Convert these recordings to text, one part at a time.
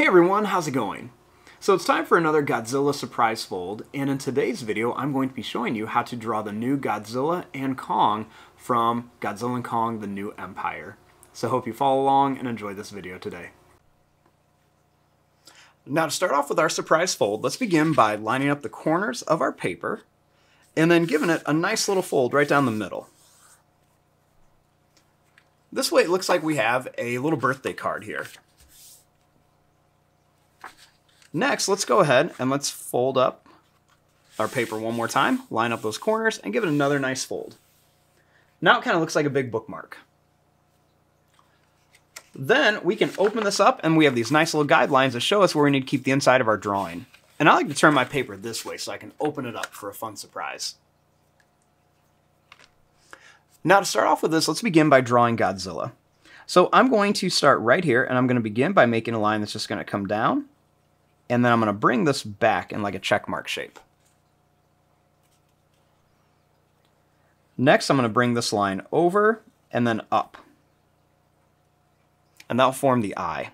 Hey everyone, how's it going? So it's time for another Godzilla surprise fold, and in today's video I'm going to be showing you how to draw the new Godzilla and Kong from Godzilla and Kong The New Empire. So hope you follow along and enjoy this video today. Now to start off with our surprise fold, let's begin by lining up the corners of our paper and then giving it a nice little fold right down the middle. This way it looks like we have a little birthday card here. Next, let's go ahead and let's fold up our paper one more time, line up those corners, and give it another nice fold. Now it kind of looks like a big bookmark. Then we can open this up and we have these nice little guidelines that show us where we need to keep the inside of our drawing. And I like to turn my paper this way so I can open it up for a fun surprise. Now to start off with this, let's begin by drawing Godzilla. So I'm going to start right here and I'm going to begin by making a line that's just going to come down and then I'm going to bring this back in like a check mark shape. Next, I'm going to bring this line over and then up. And that'll form the eye.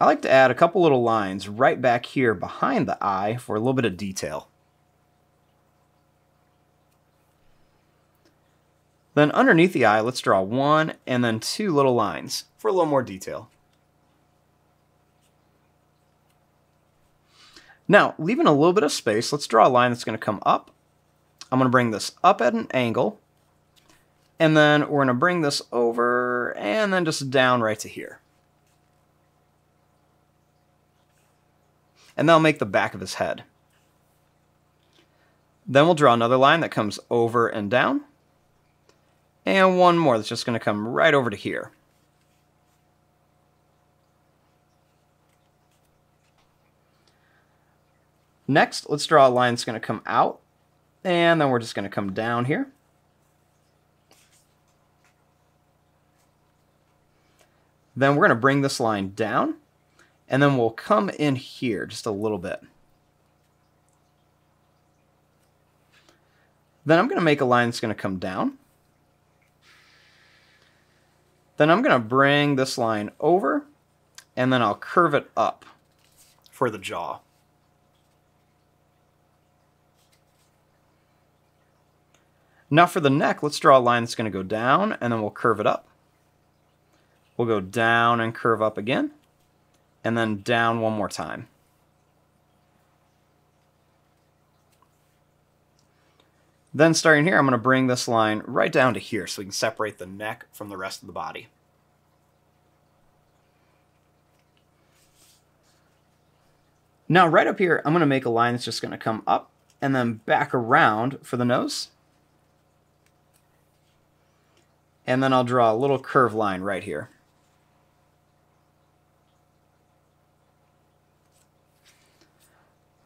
I like to add a couple little lines right back here behind the eye for a little bit of detail. Then underneath the eye, let's draw one and then two little lines for a little more detail. Now, leaving a little bit of space, let's draw a line that's going to come up. I'm going to bring this up at an angle. And then we're going to bring this over and then just down right to here. And that'll make the back of his head. Then we'll draw another line that comes over and down. And one more that's just going to come right over to here. Next, let's draw a line that's going to come out, and then we're just going to come down here. Then we're going to bring this line down, and then we'll come in here just a little bit. Then I'm going to make a line that's going to come down. Then I'm going to bring this line over, and then I'll curve it up for the jaw. Now for the neck, let's draw a line that's going to go down, and then we'll curve it up. We'll go down and curve up again, and then down one more time. Then starting here, I'm going to bring this line right down to here so we can separate the neck from the rest of the body. Now right up here, I'm going to make a line that's just going to come up and then back around for the nose. And then I'll draw a little curve line right here.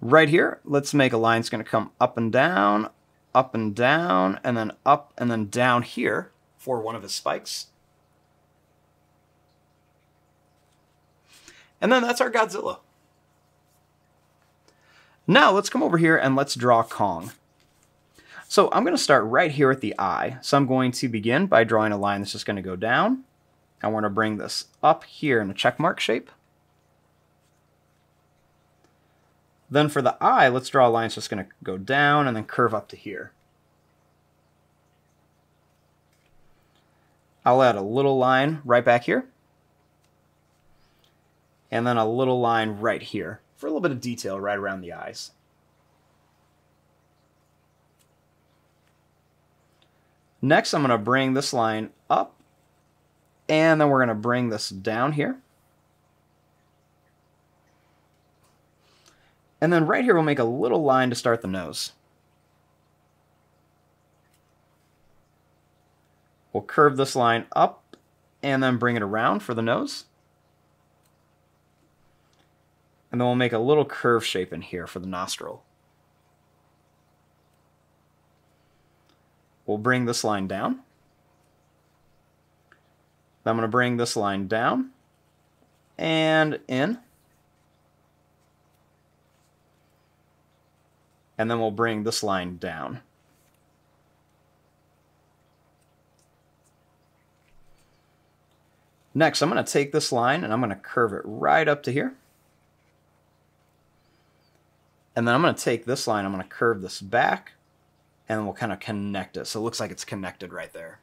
Right here, let's make a line that's going to come up and down, up and down, and then up and then down here for one of his spikes. And then that's our Godzilla. Now let's come over here and let's draw Kong. So I'm going to start right here at the eye. So I'm going to begin by drawing a line that's just going to go down. I want to bring this up here in a check mark shape. Then for the eye, let's draw a line that's just going to go down and then curve up to here. I'll add a little line right back here. And then a little line right here for a little bit of detail right around the eyes. Next, I'm going to bring this line up, and then we're going to bring this down here. And then right here, we'll make a little line to start the nose. We'll curve this line up and then bring it around for the nose. And then we'll make a little curve shape in here for the nostril. We'll bring this line down. I'm going to bring this line down and in. And then we'll bring this line down. Next, I'm going to take this line and I'm going to curve it right up to here. And then I'm going to take this line, I'm going to curve this back, and we'll kind of connect it. So it looks like it's connected right there.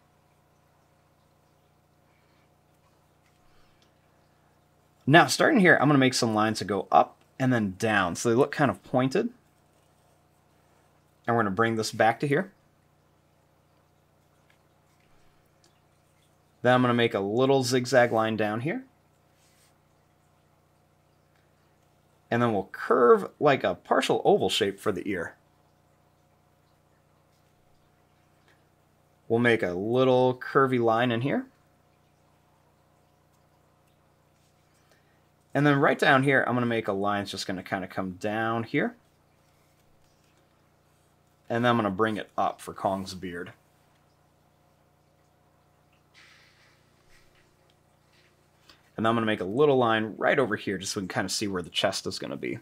Now, starting here, I'm going to make some lines that go up and then down. So they look kind of pointed. And we're going to bring this back to here. Then I'm going to make a little zigzag line down here. And then we'll curve like a partial oval shape for the ear. We'll make a little curvy line in here. And then right down here, I'm going to make a line that's just going to kind of come down here. And then I'm going to bring it up for Kong's beard. And then I'm going to make a little line right over here just so we can kind of see where the chest is going to be. And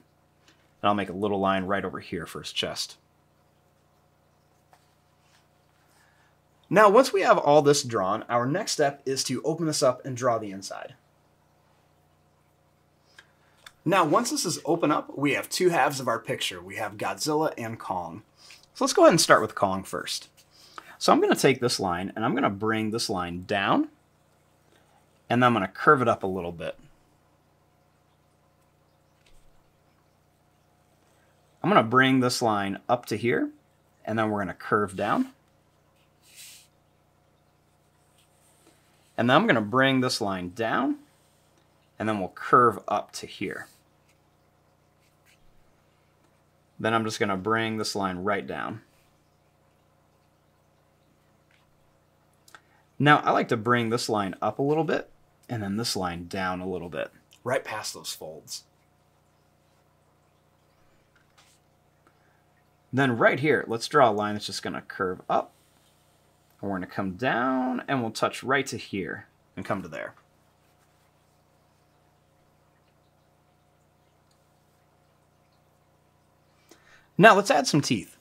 I'll make a little line right over here for his chest. Now, once we have all this drawn, our next step is to open this up and draw the inside. Now, once this is open up, we have two halves of our picture. We have Godzilla and Kong. So let's go ahead and start with Kong first. So I'm going to take this line and I'm going to bring this line down and then I'm going to curve it up a little bit. I'm going to bring this line up to here, and then we're going to curve down. And then I'm going to bring this line down, and then we'll curve up to here. Then I'm just going to bring this line right down. Now, I like to bring this line up a little bit and then this line down a little bit, right past those folds. Then right here, let's draw a line that's just going to curve up. And we're going to come down, and we'll touch right to here and come to there. Now let's add some teeth.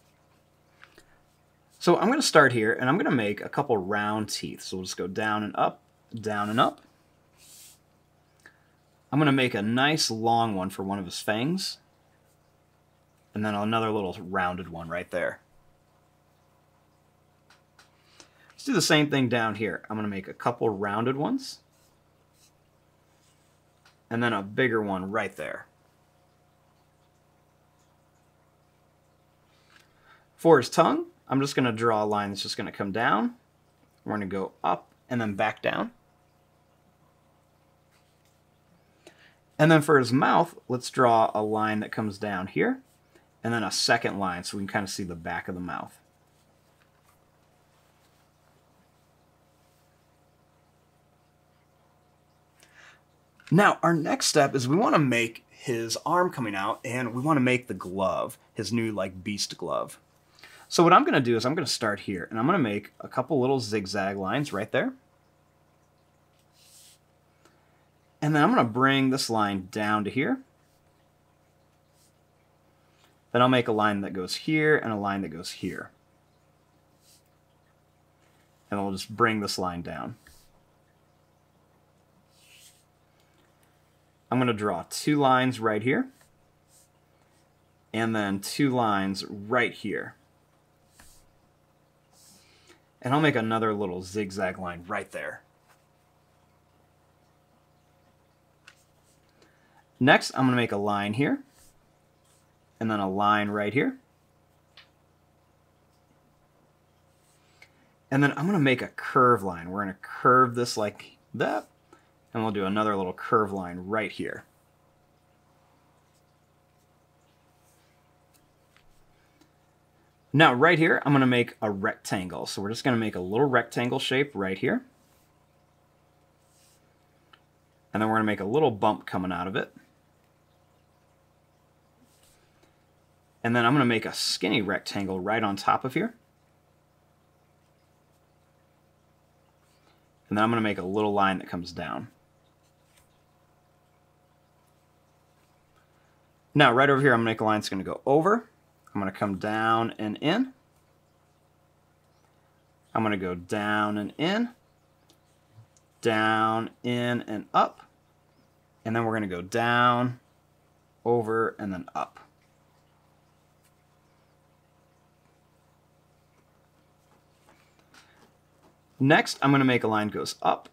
So I'm going to start here, and I'm going to make a couple round teeth. So we'll just go down and up, down and up. I'm going to make a nice long one for one of his fangs. And then another little rounded one right there. Let's do the same thing down here. I'm going to make a couple rounded ones. And then a bigger one right there. For his tongue, I'm just going to draw a line that's just going to come down. We're going to go up and then back down. And then for his mouth, let's draw a line that comes down here, and then a second line so we can kind of see the back of the mouth. Now, our next step is we want to make his arm coming out, and we want to make the glove, his new, like, beast glove. So what I'm going to do is I'm going to start here, and I'm going to make a couple little zigzag lines right there. And then I'm going to bring this line down to here. Then I'll make a line that goes here and a line that goes here. And I'll just bring this line down. I'm going to draw two lines right here. And then two lines right here. And I'll make another little zigzag line right there. Next, I'm going to make a line here, and then a line right here. And then I'm going to make a curve line. We're going to curve this like that, and we'll do another little curve line right here. Now, right here, I'm going to make a rectangle. So we're just going to make a little rectangle shape right here. And then we're to make a little bump coming out of it. And then I'm going to make a skinny rectangle right on top of here. And then I'm going to make a little line that comes down. Now, right over here, I'm going to make a line that's going to go over. I'm going to come down and in. I'm going to go down and in. down, in, and up. And then we're going to go down, over, and then up. Next, I'm going to make a line goes up,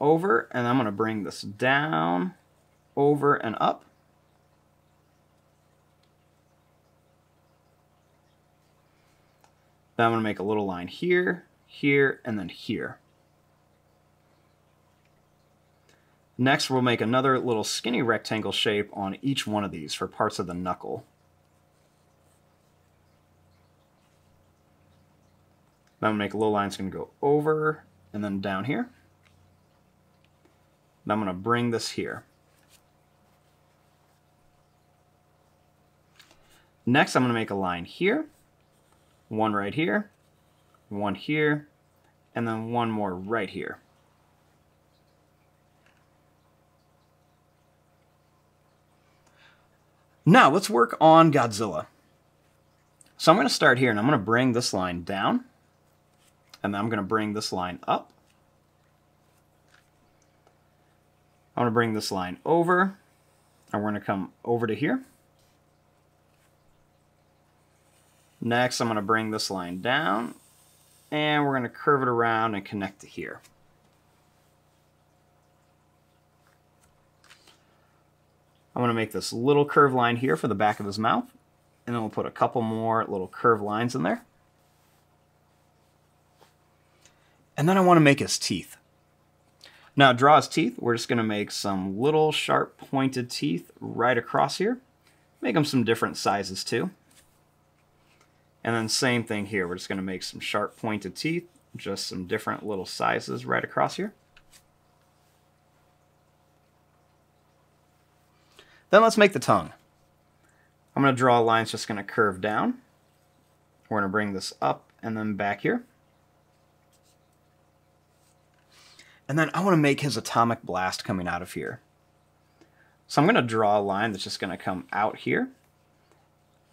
over, and I'm going to bring this down, over, and up. Then I'm going to make a little line here, here, and then here. Next, we'll make another little skinny rectangle shape on each one of these for parts of the knuckle. Then I'm going to make a little line that's going to go over and then down here. Then I'm going to bring this here. Next, I'm going to make a line here, one right here, one here, and then one more right here. Now let's work on Godzilla. So I'm going to start here and I'm going to bring this line down and then I'm going to bring this line up. I'm going to bring this line over and we're going to come over to here. Next, I'm going to bring this line down and we're going to curve it around and connect to here. I'm going to make this little curve line here for the back of his mouth. And then we'll put a couple more little curve lines in there. And then I want to make his teeth. Now, draw his teeth. We're just going to make some little sharp pointed teeth right across here. Make them some different sizes too. And then same thing here. We're just going to make some sharp pointed teeth, just some different little sizes right across here. Then let's make the tongue. I'm going to draw a line that's just going to curve down. We're going to bring this up and then back here. And then I want to make his atomic blast coming out of here. So I'm going to draw a line that's just going to come out here.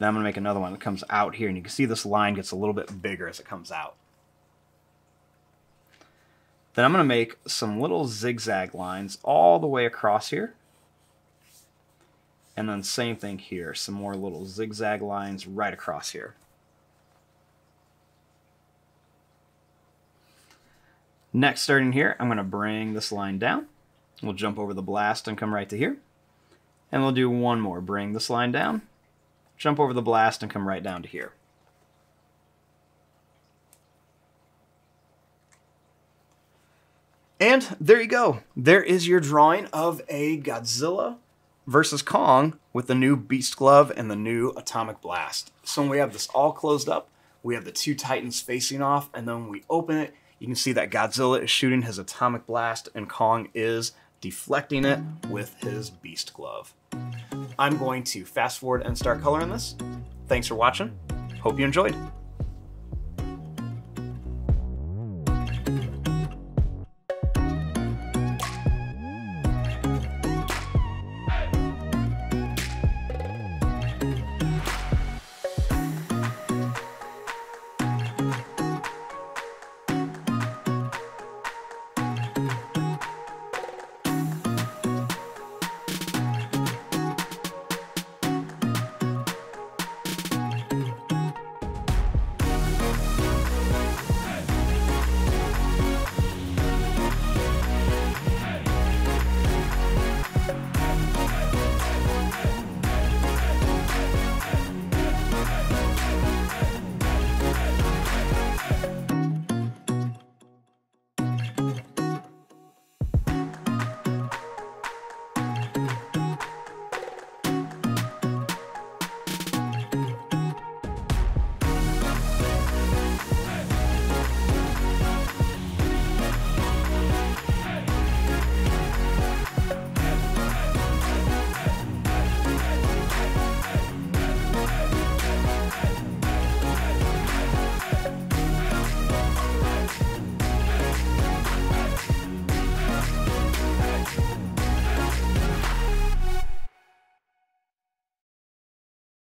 Then I'm going to make another one that comes out here. And you can see this line gets a little bit bigger as it comes out. Then I'm going to make some little zigzag lines all the way across here. And then same thing here, some more little zigzag lines right across here. Next, starting here, I'm going to bring this line down. We'll jump over the blast and come right to here. And we'll do one more. Bring this line down, jump over the blast, and come right down to here. And there you go. There is your drawing of a Godzilla versus Kong with the new Beast Glove and the new Atomic Blast. So when we have this all closed up, we have the two Titans facing off, and then when we open it, you can see that Godzilla is shooting his Atomic Blast and Kong is deflecting it with his Beast Glove. I'm going to fast forward and start coloring this. Thanks for watching. Hope you enjoyed.